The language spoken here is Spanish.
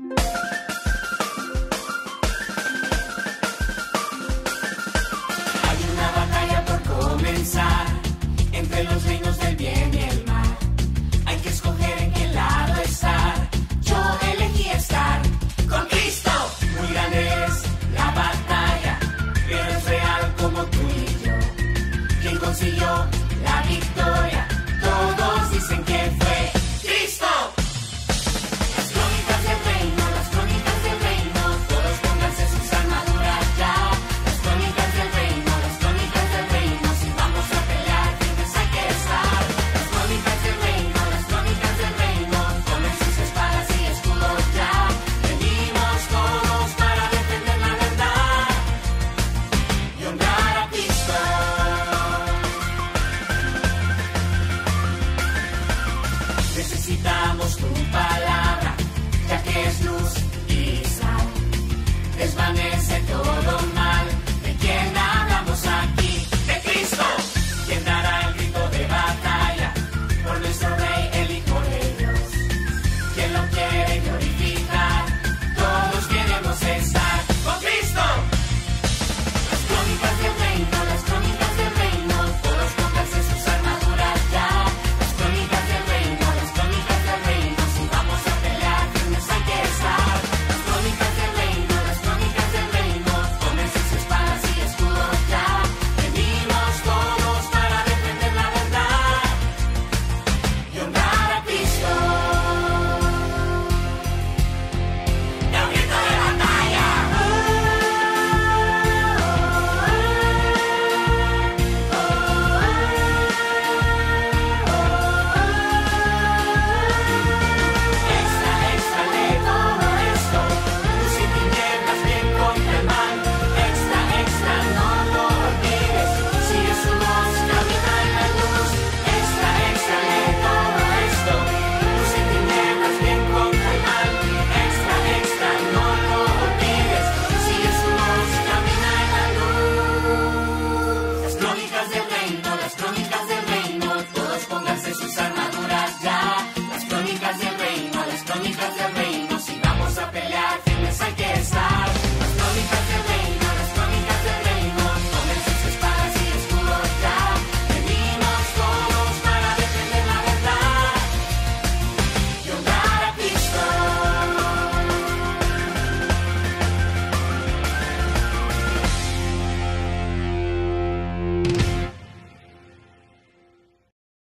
Hay una batalla por comenzar entre los reinos del bien y el mal. Hay que escoger en qué lado estar. Yo elegí estar con Cristo. Muy grande es la batalla, pero es real como tú y yo. ¿Quién consiguió?